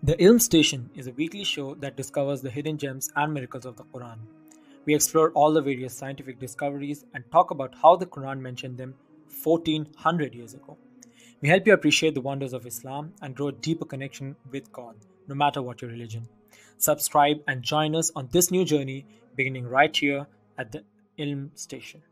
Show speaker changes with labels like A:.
A: The Ilm Station is a weekly show that discovers the hidden gems and miracles of the Quran. We explore all the various scientific discoveries and talk about how the Quran mentioned them 1400 years ago. We help you appreciate the wonders of Islam and grow a deeper connection with God, no matter what your religion. Subscribe and join us on this new journey beginning right here at the Ilm Station.